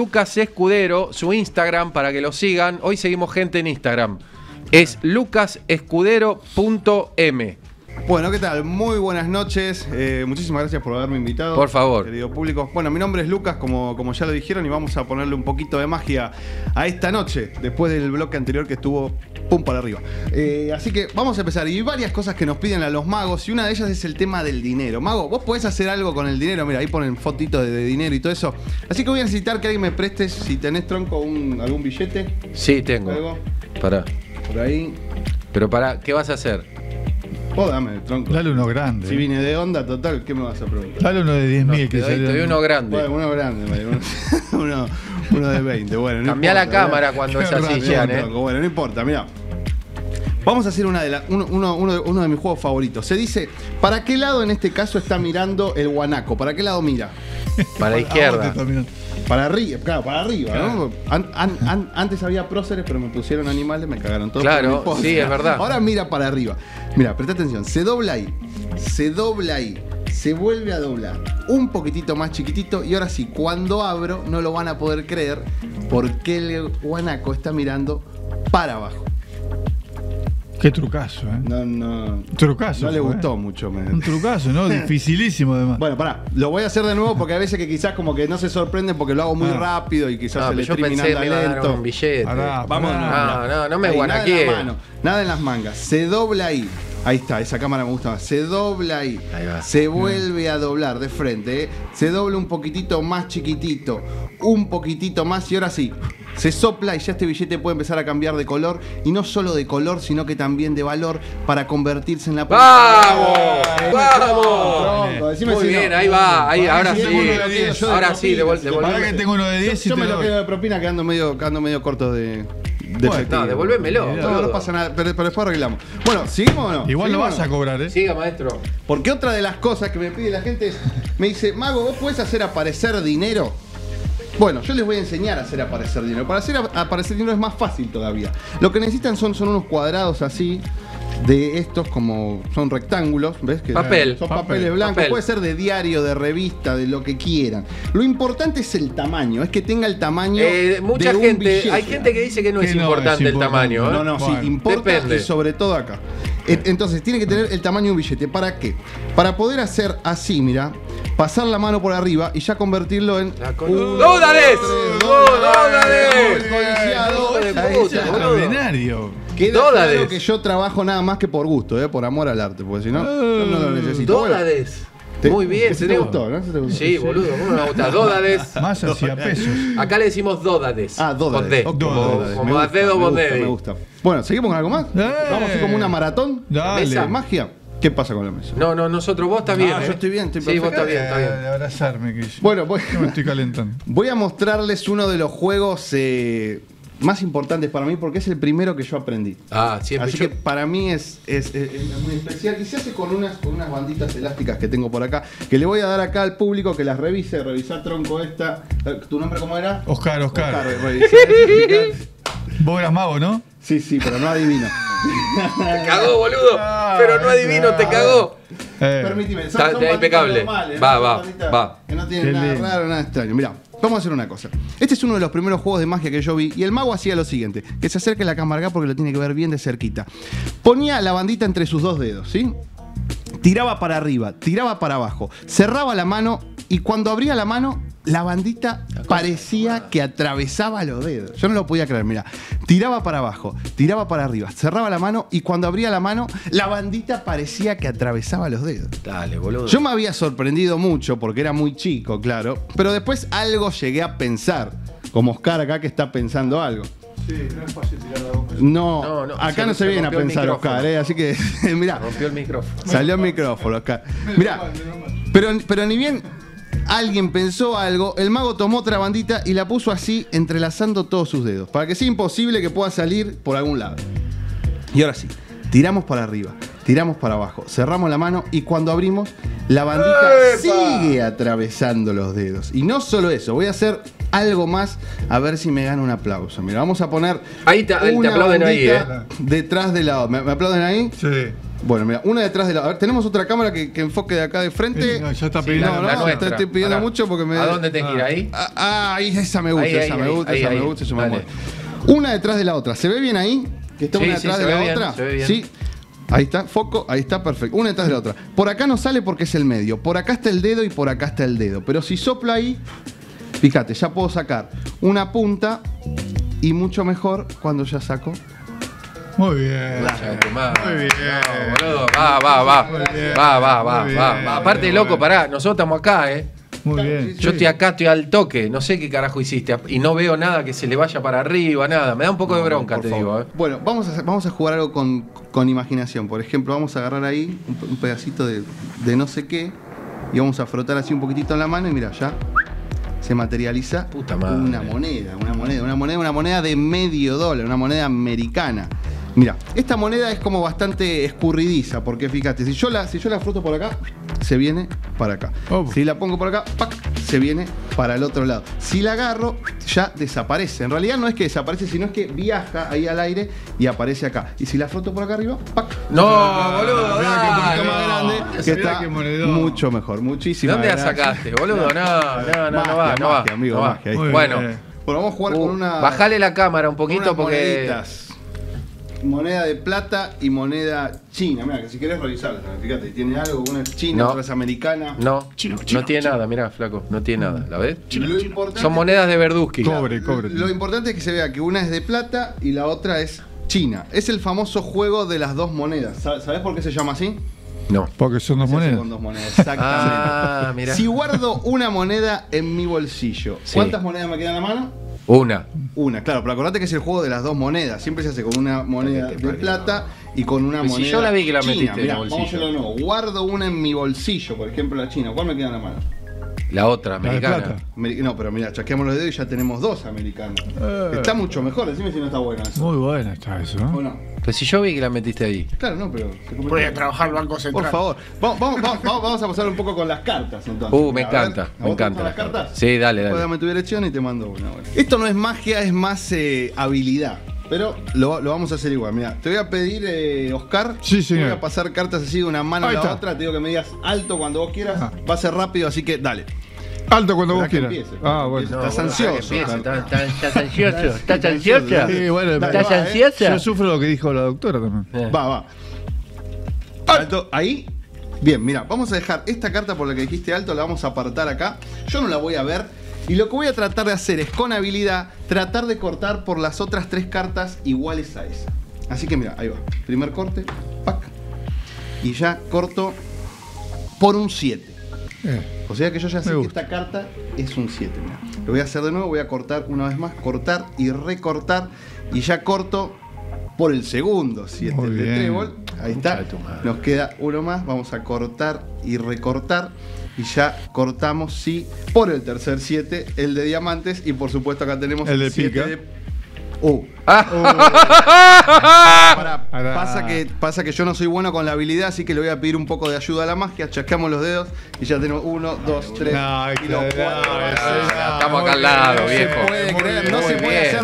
Lucas Escudero, su Instagram para que lo sigan. Hoy seguimos gente en Instagram. Es lucasescudero.m. Bueno, ¿qué tal? Muy buenas noches. Eh, muchísimas gracias por haberme invitado. Por favor. Querido público. Bueno, mi nombre es Lucas, como, como ya lo dijeron, y vamos a ponerle un poquito de magia a esta noche, después del bloque anterior que estuvo pum para arriba. Eh, así que vamos a empezar. Y hay varias cosas que nos piden a los magos, y una de ellas es el tema del dinero. Mago, vos podés hacer algo con el dinero. Mira, ahí ponen fotitos de, de dinero y todo eso. Así que voy a necesitar que alguien me prestes, si tenés tronco, un- algún billete. Sí, tengo. Algo. Pará. Por ahí. Pero para, ¿qué vas a hacer? Vos dame el tronco. Dale uno grande. Si vine de onda total, ¿qué me vas a preguntar? Dale uno de 10.000 No, que te, doy, salió- te doy uno grande. Bueno, uno grande, uno, uno, de 20. Bueno, no Cambiá la cámara ¿verdad? cuando es así, ¿eh? Bueno, no importa, mira. Vamos a hacer una de la- uno, uno- uno de- uno de mis juegos favoritos. Se dice, ¿para qué lado en este caso está mirando el guanaco? ¿Para qué lado mira? Para la izquierda. Para arriba, claro, para arriba, Claro. ¿no? An- an- an- antes había próceres, pero me pusieron animales, me cagaron todos. Claro, sí, es verdad. Ahora mira para arriba. Mira, presta atención. Se dobla ahí, se dobla ahí, se vuelve a doblar. Un poquitito más chiquitito y ahora sí, cuando abro no lo van a poder creer porque el guanaco está mirando para abajo. Qué trucazo, ¿eh? No, no. Trucazo. No le fue, gustó ¿eh? mucho. me- Un trucazo, ¿no? Dificilísimo además. Bueno, pará, lo voy a hacer de nuevo porque hay veces que quizás como que no se sorprenden porque lo hago muy Ah. rápido y quizás No, el yo pensé anda me iba a dar lento. un billete. Pará, Vamos, pará. No, no, no me Ahí, nada en Nada en las mangas. Se dobla ahí. Ahí está, esa cámara me gusta más. Se dobla ahí. Ahí va. Se vuelve a doblar de frente. ¿eh? Se dobla un poquitito más chiquitito. Un poquitito más y ahora sí. Se sopla y ya este billete puede empezar a cambiar de color. Y no solo de color, sino que también de valor para convertirse en la ¡Vamos! ¡Vamos! tronco, decime Muy si no. bien, ahí va, ahí, ahora sí. yo Ahora sí, propina, devol- si- devolveme. Para que tengo uno de 10 y Yo te me lo quedo de propina quedando medio, quedando medio corto de Bueno. No, devolvémelo. Mirá. No, no pasa nada, pero, pero después arreglamos. Bueno, ¿seguimos o no? Igual lo ¿Seguimos vas a no? cobrar, ¿eh? Siga, maestro. Porque otra de las cosas que me pide la gente es, me dice, Mago, ¿vos podés hacer aparecer dinero? Bueno, yo les voy a enseñar a hacer aparecer dinero. Para hacer aparecer dinero es más fácil todavía. Lo que necesitan son, son unos cuadrados así, de estos como son rectángulos, ¿ves? Que Papel. Son Papel. papeles blancos, Papel. puede ser de diario, de revista, de lo que quieran. Lo importante es el tamaño, es que tenga el tamaño Eh, mucha de un gente, billete. hay gente que dice que no Que es no importante es el importante. tamaño. ¿eh? No, no, Bueno, sí, importa depende. y sobre todo acá. En- Entonces, tiene que tener el tamaño de un billete. ¿Para qué? Para poder hacer así, mira, pasar la mano por arriba y ya convertirlo en. Con- ¡Dólares! tres, ¡Dólares! Codiciado. Hijo de Queda Dólares. claro que yo trabajo nada más que por gusto, ¿eh? por amor al arte, porque si no, yo no lo necesito. Bueno, Dólares. te- Muy bien, ese te gustó, ¿no? Ese te gustó. Sí, boludo, ¿cómo no me gusta? Dólares. Más hacia pesos. Acá le decimos dólares. Ah, dólares. Con D. Ok, Como- dólares. como Me a dedo gusta, me gusta, Me gusta. Bueno, ¿seguimos con algo más? Eh. Vamos así como una maratón. Dale. ¿Mesa? ¿Magia? ¿Qué pasa con la mesa? No, no, nosotros, vos estás bien. Ah, ¿eh? yo estoy bien, estoy Sí, vos perfecto. estás bien, está Eh, bien. De abrazarme, que yo, Bueno, voy, me estoy calentando. voy a mostrarles uno de los juegos eh, más importantes para mí porque es el primero que yo aprendí. Ah, siempre Así yo- que para mí es, es- es- es muy especial y se hace con unas, con unas banditas elásticas que tengo por acá que le voy a dar acá al público que las revise, revisar tronco esta. Eh, ¿Tu nombre cómo era? Oscar, Oscar. revisá, explicar. Vos eras mago, ¿no? Sí, sí, pero no adivino. Te cagó, boludo. Ah, Pero no adivino, te cagó. Eh, Permíteme, son, impecable. normales, Va, va, va. Que no tienen Qué nada lindo. raro, nada extraño. Mirá, vamos a hacer una cosa. Este es uno de los primeros juegos de magia que yo vi y el mago hacía lo siguiente, que se acerque la cámara porque lo tiene que ver bien de cerquita. Ponía la bandita entre sus dos dedos, ¿sí? Tiraba para arriba, tiraba para abajo, cerraba la mano y cuando abría la mano, la bandita parecía que atravesaba los dedos. Yo no lo podía creer, mira. Tiraba para abajo, tiraba para arriba, cerraba la mano y cuando abría la mano, la bandita parecía que atravesaba los dedos. Dale, boludo. Yo me había sorprendido mucho porque era muy chico, claro. Pero después algo llegué a pensar. Como Oscar acá que está pensando algo. Sí, no es fácil tirar la bomba. No, No, no, acá se- no se, se viene a pensar. Oscar, ¿eh? así que mirá, Rompió el micrófono. salió el micrófono Oscar. Mirá, pero, pero ni bien alguien pensó algo, el mago tomó otra bandita y la puso así, entrelazando todos sus dedos, para que sea imposible que pueda salir por algún lado. Y ahora sí, tiramos para arriba, tiramos para abajo, cerramos la mano y cuando abrimos, la bandita sigue atravesando los dedos. Y no solo eso, voy a hacer algo más a ver si me gana un aplauso. Mira, vamos a poner. Ahí te- ahí te una aplauden ahí, bandita eh. Detrás de la. ¿Me, me aplauden ahí? Sí. Bueno, mira, una detrás de la. A ver, tenemos otra cámara que, que enfoque de acá de frente. Eh, no, ya está Sí, pidiendo. no, la no, nuestra. te estoy pidiendo Pará. mucho porque me- ¿A dónde te gira ahí? Ah, ah, ahí, esa me gusta, Ahí, ahí, esa me gusta, esa me gusta, esa me gusta. Una detrás de la otra. ¿Se ve bien ahí? Que está Sí, una sí, detrás se de la bien, otra. se ve bien. Sí. Ahí está, foco, ahí está, perfecto. Una detrás de la otra. Por acá no sale porque es el medio. Por acá está el dedo y por acá está el dedo. Pero si soplo ahí, fíjate, ya puedo sacar una punta y mucho mejor cuando ya saco. Muy bien. Muy bien. Boludo. Va, va, va. Muy bien. Va, va, va, Muy va. Aparte, loco, pará, nosotros estamos acá, ¿eh? Muy bien. Yo estoy acá, estoy al toque, no sé qué carajo hiciste y no veo nada que se le vaya para arriba, nada. Me da un poco de bronca, te favor. digo. ¿eh? Bueno, vamos a, vamos a jugar algo con, con imaginación. Por ejemplo, vamos a agarrar ahí un, un pedacito de, de no sé qué y vamos a frotar así un poquitito en la mano y mira, ya se materializa Puta madre. una moneda, una moneda, una moneda, una moneda de medio dólar, una moneda americana. Mira, esta moneda es como bastante escurridiza, porque fíjate, si yo la, si yo la froto por acá, se viene para acá. Oh. Si la pongo por acá, ¡pac! se viene para el otro lado. Si la agarro, ya desaparece. En realidad no es que desaparece, sino es que viaja ahí al aire y aparece acá. Y si la froto por acá arriba, ¡pac! No, boludo. Mira que un poquito más grande, que está mucho mejor, ¿De muchísimo. dónde la sacaste, boludo? No, no, no, no Magia, va, no magia, va. amigo, no va. magia, ahí Muy Bueno. Bueno, vamos a jugar con uh, una. bajale la cámara un poquito porque. moneditas. Moneda de plata y moneda china. Mira, que si querés revisarla, fíjate, tiene algo, una es china, No. otra es americana. No, Chino, chino, no tiene chino. nada, mirá, flaco, no tiene nada, ¿la ves? Son monedas de Verduski. Cobre, cobre. Lo importante es que se vea que una es de plata y la otra es china. Es el famoso juego de las dos monedas. Sa- ¿Sabés por qué se llama así? No. Porque son dos monedas. Con dos monedas, exactamente. Ah, mira. Si guardo una moneda en mi bolsillo, Sí. ¿cuántas monedas me quedan en la mano? Una. Una, claro, pero acordate que es el juego de las dos monedas. Siempre se hace con una moneda de plata y con una Pues si moneda. yo la vi que la china. metiste en Mirá, el Vamos a bolsillo. hacerlo de nuevo. Guardo una en mi bolsillo, por ejemplo la china. ¿Cuál me queda en la mano? La otra, americana. Ameri- No, pero mira, chasqueamos los dedos y ya tenemos dos americanos. Eh. Está mucho mejor, decime si no está bueno eso. Muy buena está eso, ¿O ¿no? no? Pues si yo vi que la metiste ahí. Claro, no, pero. se Voy a trabajar el Banco Central. Por favor, vamos, vamos, vamos, vamos- vamos a pasar un poco con las cartas entonces. Uh, me A ver, encanta, ¿a me vos te gustan las cartas? Sí, dale, Pues dale. dame tu dirección y te mando una. ahora. Esto no es magia, es más eh, habilidad. Pero lo, lo vamos a hacer igual. Mira, te voy a pedir, eh, Oscar. Sí, te señor. Voy a pasar cartas así de una mano a la está. otra. Te digo que me digas alto cuando vos quieras. Ah. Va a ser rápido, así que dale. Alto cuando vos quieras. empiece. Ah, bueno. Estás ansioso. estás- ansioso. ¿Estás ansioso? Sí, bueno, ¿Estás va, eh. ansiosa? Yo sufro lo que dijo la doctora también. Eh. Va, va. Alto, ahí. Bien, mira, vamos a dejar esta carta por la que dijiste alto, la vamos a apartar acá. Yo no la voy a ver. Y lo que voy a tratar de hacer es, con habilidad, tratar de cortar por las otras tres cartas iguales a esa. Así que mira, ahí va. Primer corte, pac. Y ya corto por un 7. Eh, O sea que yo ya sé que esta carta es un 7. mira. Lo voy a hacer de nuevo, voy a cortar una vez más, cortar y recortar. Y ya corto por el segundo 7 Muy de trébol. Ahí está. Nos queda uno más. Vamos a cortar y recortar. Y ya cortamos, sí, por el tercer 7, el de diamantes. Y por supuesto acá tenemos El de siete pica. de- Uh. Ah. Pará, Pará. pasa, que, pasa que yo no soy bueno con la habilidad, así que le voy a pedir un poco de ayuda a la magia. Chasqueamos los dedos y ya tenemos uno, dos, tres y los cuatro. Ah, estamos acá al lado, viejo. puede creer, no se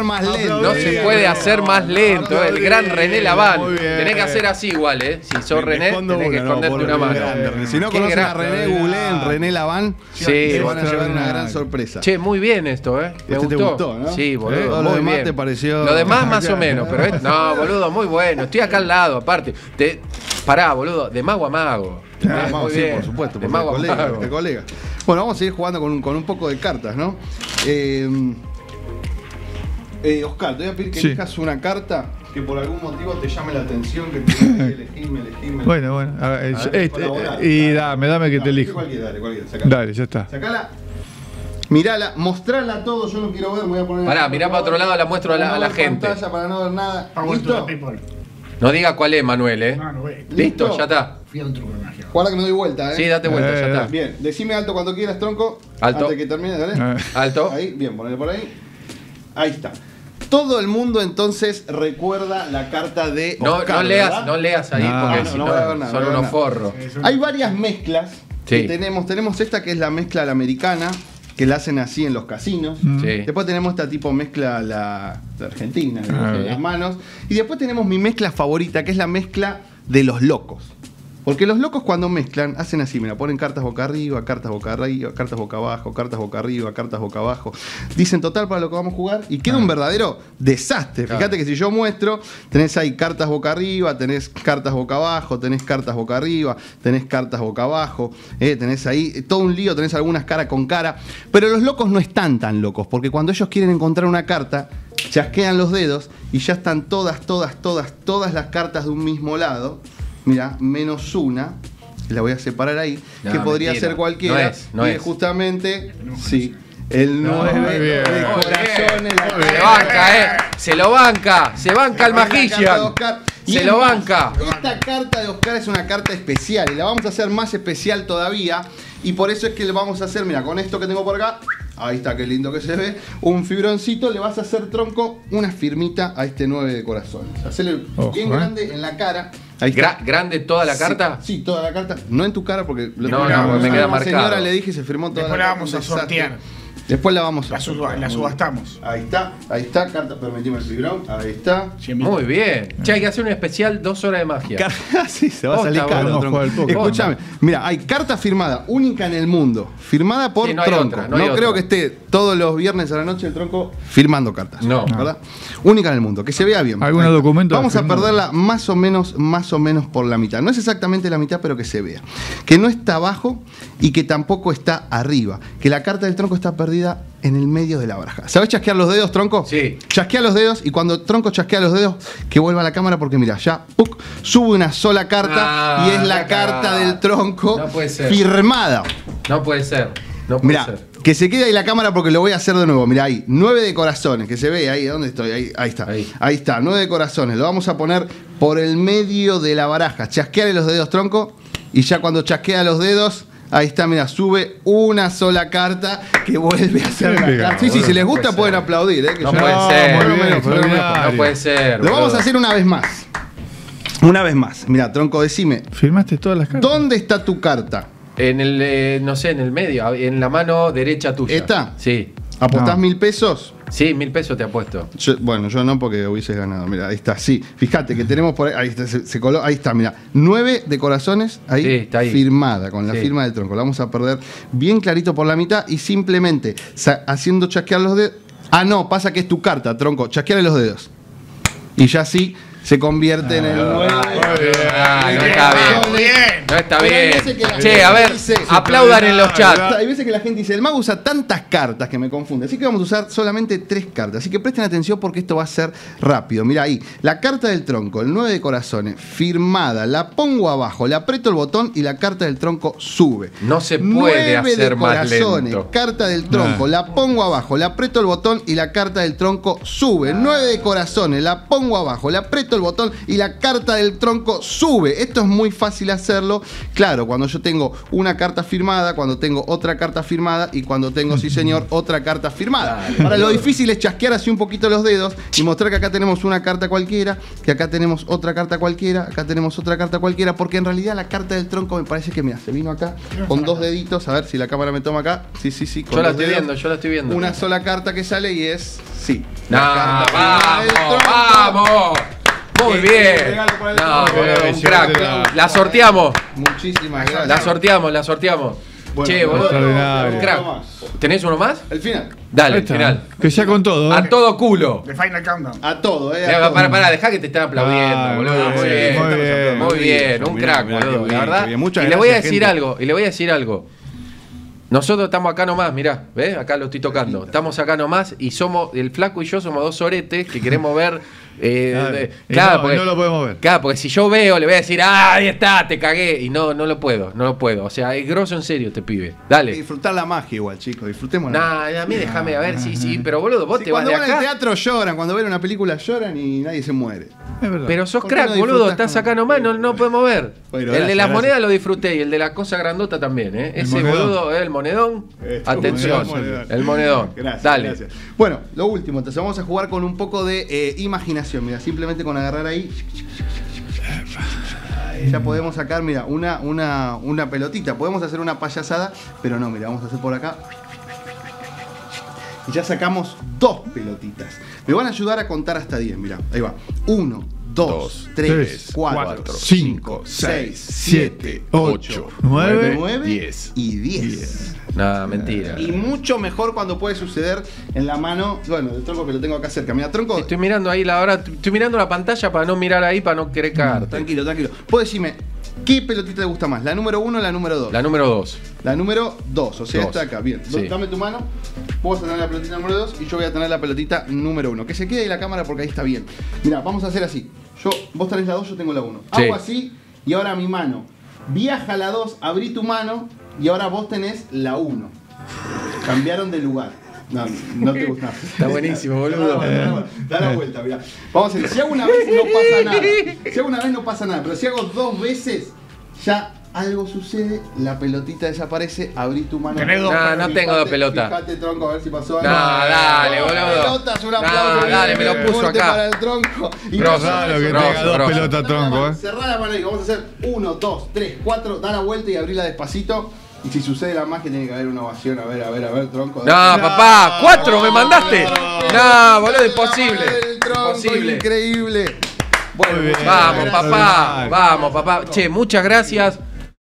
más lento. No se puede hacer más lento, el gran René bien. Tenés que hacer así igual, ¿eh? Si sos René, tenés que esconderte una mano. Si no conocen a René, googleen René Laván. Sí, van a llevar una gran sorpresa. Che, muy bien esto, ¿eh? Me Este te gustó. ¿no? Sí, boludo. ¿Eh? Todo lo muy demás bien. te pareció- Lo demás más o menos, pero este- no, boludo, muy bueno. Estoy acá al lado, aparte. Te... Pará, boludo, de mago a mago. Ah, muy sí, por supuesto, De por mago colega, mago. colega. Bueno, vamos a seguir jugando con un, con un poco de cartas, ¿no? Eh, eh, Oscar, te voy a pedir que Sí. elijas una carta que por algún motivo te llame la atención, que te diga, elegime, elegime. Bueno, bueno. A ver, A ver, este, y dame, dame que No, te elijo. Cualquiera, dale, cualquiera, sacala. Dale, ya está. Sacala. Mirala, mostrala todo, yo no quiero ver, me voy a poner. Pará, mirá para otro lado, la muestro a la- a gente. para no ver nada. ¿Listo? No diga cuál es, Manuel, ¿eh? No. Listo, ¿Listo? ya está. Fui a un truco de magia. Guarda que me doy vuelta, ¿eh? Sí, date vuelta, Eh, ya está. dale. Bien, decime alto cuando quieras, tronco. Alto. Antes que termine, dale. Eh. Alto. Ahí, bien, ponele por ahí. Ahí está. Todo el mundo entonces recuerda la carta de. No, Oscar, no leas, no leas ahí No, porque no, si no son unos forros. Hay varias mezclas que tenemos. Tenemos esta que es la mezcla a la americana, que la hacen así en los casinos. Mm. Sí. Después tenemos esta tipo mezcla la, la argentina, Ah, de las manos. Y después tenemos mi mezcla favorita, que es la mezcla de los locos. Porque los locos cuando mezclan hacen así, mira, ponen cartas boca arriba, cartas boca arriba, cartas boca abajo, cartas boca arriba, cartas boca abajo. Dicen total para lo que vamos a jugar y queda un verdadero desastre. Claro. Fíjate que si yo muestro, tenés ahí cartas boca arriba, tenés cartas boca abajo, tenés cartas boca arriba, tenés cartas boca abajo, eh, tenés ahí eh, todo un lío, tenés algunas cara con cara. Pero los locos no están tan locos, porque cuando ellos quieren encontrar una carta, chasquean los dedos y ya están todas, todas, todas, todas las cartas de un mismo lado. Mira, menos una. La voy a separar ahí. No, que podría mentira. ser cualquiera. No es, no y es. justamente, sí. El No, 9 muy bien. de corazones. Se banca, eh. Se lo banca. Se banca el Magician. Se lo más, banca. Esta carta de Oscar es una carta especial y la vamos a hacer más especial todavía. Y por eso es que le vamos a hacer, mira, con esto que tengo por acá. Ahí está, qué lindo que se ve. Un fibroncito, le vas a hacer tronco, una firmita a este 9 de corazones. Hacerle bien eh. grande en la cara. Ahí está. Gra- grande toda la carta. Sí, toda la carta. No en tu cara porque lo No, tengo- no, me a queda la marcado. señora le dije y se firmó toda Después la la carta, vamos a desastre. sortear. Después la vamos a La, suba- la subastamos. Ahí está, ahí está, carta, permitimos el fibrón, ahí está. Muy bien. Che, hay que hacer un especial dos horas de magia. sí, se va a salir caro. Escúchame, mira, hay carta firmada, única en el mundo, firmada por Sí, no Tronco. otra, no creo otra. que esté todos los viernes a la noche el Tronco firmando cartas. No. ¿verdad? Única en el mundo, que se vea bien. ¿Algunos documentos Vamos a perderla más o menos, más o menos por la mitad. No es exactamente la mitad, pero que se vea. Que no está abajo y que tampoco está arriba. Que la carta del Tronco está perdida en el medio de la baraja. ¿Sabés chasquear los dedos, Tronco? Sí. Chasquea los dedos y cuando Tronco chasquea los dedos, que vuelva a la cámara porque mira, ya ¡puc! sube una sola carta Ah, y es la carta del Tronco No puede ser. firmada. No puede ser. No puede Mira, ser. que se quede ahí la cámara porque lo voy a hacer de nuevo. Mira ahí, nueve de corazones, que se ve ahí, ¿dónde estoy? Ahí, ahí está. Ahí. Ahí. está, nueve de corazones. Lo vamos a poner por el medio de la baraja. Chasqueale los dedos, tronco. Y ya cuando chasquea los dedos, ahí está, mira, sube una sola carta que vuelve a ser la carta. Sí, sí, si les gusta puede pueden aplaudir, ¿eh? que No yo- puede No, ser. lo bien, menos, por lo menos. extraordinario. No puede ser. Lo vamos a hacer una vez más. Una vez más. Mira, tronco, decime, ¿Firmaste todas las cartas? ¿dónde está tu carta? En el, eh, no sé, en el medio, en la mano derecha tuya. ¿Esta? Sí. ¿Apostás No. mil pesos? Sí, mil pesos te apuesto. Yo- bueno, yo no porque hubieses ganado. Mira, ahí está. Sí, fíjate que tenemos por ahí. Ahí está, se, se coló, ahí está, mira. Nueve de corazones ahí, Sí, está ahí. firmada, con la Sí. firma del tronco. La vamos a perder bien clarito por la mitad y simplemente haciendo chasquear los dedos. Ah, no, pasa que es tu carta, tronco. Chasqueale los dedos. Y ya sí se convierte en el nueve. Ah, no de está bien. No está bien. Che, a ver, dice- aplaudan en los chats. Hay veces que la gente dice, el mago usa tantas cartas que me confunde. Así que vamos a usar solamente tres cartas. Así que presten atención porque esto va a ser rápido. Mira ahí, la carta del tronco, el 9 de corazones, firmada. La pongo abajo, le aprieto el botón y la carta del tronco sube. No se puede Nueve hacer de más corazones, lento. Carta del tronco, la pongo abajo, le aprieto el botón y la carta del tronco sube. Nueve de corazones, la pongo abajo, le aprieto el botón y la carta del tronco sube. Esto es muy fácil hacerlo. Claro, cuando yo tengo una carta firmada, cuando tengo otra carta firmada y cuando tengo, sí señor, otra carta firmada. Ahora, lo difícil es chasquear así un poquito los dedos y mostrar que acá tenemos una carta cualquiera, que acá tenemos otra carta cualquiera, acá tenemos otra carta cualquiera, porque en realidad la carta del tronco me parece que, mira, se vino acá con dos deditos, a ver si la cámara me toma acá. Sí, sí, sí. con Yo la estoy dedos. viendo, yo la estoy viendo. Una sola carta que sale y es, sí. No, la carta firmada del vamos, tronco. vamos. Muy bien. No, un crack. la- sorteamos. Muchísimas gracias. La sorteamos, la sorteamos. Bueno, che, boludo. crack. Uno más. ¿Tenés uno más? El final. Dale, el final. Que ya con todo. ¿eh? A todo culo. The Final Countdown. A todo, eh. A todo. Para, para, dejá que te están aplaudiendo, Ah, boludo. muy bien, bien. muy bien. Muy bien, un crack, boludo. bien, La verdad. y le voy a decir gente. algo, y le voy a decir algo. Nosotros estamos acá nomás, mirá, ¿ves? Acá lo estoy tocando. Estamos acá nomás y somos, el flaco y yo somos dos oretes que queremos ver. Eh, Claro. de- Y claro, no, porque, no lo podemos ver. Claro, porque si yo veo, le voy a decir, ah, ahí está, te cagué. Y no, no lo puedo, no lo puedo. O sea, es grosso en serio este pibe. Dale. Disfrutar la magia igual, chicos. Disfrutemos la Nah, a mí déjame a ver, sí, sí, pero boludo, vos Sí, te vas cuando de van al acá. teatro lloran, cuando ven una película lloran y nadie se muere. Es verdad. Pero sos ¿Por qué crack, no boludo, estás acá nomás, no, no podemos ver. Bueno, el de las gracias. monedas lo disfruté y el de la cosa grandota también, ¿eh? Ese monedón. boludo, eh, el monedón. Eh, Atención, el monedón. el monedón. Gracias, Dale. gracias. Bueno, lo último, entonces vamos a jugar con un poco de eh, imaginación. Mira, simplemente con agarrar ahí. Ya podemos sacar, mira, una, una, una pelotita. Podemos hacer una payasada, pero no, mira, vamos a hacer por acá. Y ya sacamos dos pelotitas. Me van a ayudar a contar hasta 10, mira. Ahí va. Uno, 2, 3, 4, 5, 6, 7, 8, 9, 9 10. y 10. No, mentira. Y mucho mejor cuando puede suceder en la mano, bueno, el tronco que lo tengo acá cerca. Mira, tronco, Estoy mirando ahí la hora, estoy mirando la pantalla para no mirar ahí, para no querer cagarte. tranquilo, tranquilo. Puedes decirme, ¿qué pelotita te gusta más? ¿La número 1 o la número 2? La número 2. La número 2, o sea, Dos. está acá, bien. Sí. Dame tu mano, vos vas a tener la pelotita número 2 y yo voy a tener la pelotita número 1. Que se quede ahí la cámara porque ahí está bien. Mira, vamos a hacer así. Yo, vos tenés la 2, yo tengo la 1. Sí. Hago así y ahora mi mano. Viaja la 2, abrí tu mano y ahora vos tenés la 1. Cambiaron de lugar. No, no te gusta. Está buenísimo, boludo. Da la vuelta, da la vuelta, mirá. Vamos a ver, si hago una vez no pasa nada. Si hago una vez no pasa nada, pero si hago dos veces, ya algo sucede, la pelotita desaparece, abrí tu mano. Dos No, no tengo dos pelotas. Fíjate, tronco, a ver si pasó No, dale, Dos boludo. pelotas, un No, aplauso. dale, me lo puso acá. para el tronco. Y no que no, tenga dos pelotas tronco, mano. Cerrá la mano y vamos a hacer 1, 2, 3, 4, da la vuelta y abrirla despacito. Y si sucede la magia, tiene que haber una ovación. A ver, a ver, a ver, tronco. No, papá, cuatro me mandaste. No, boludo, imposible. Tronco, Imposible. increíble. Bueno, bien. Vamos, papá, vamos, papá. Che, muchas gracias.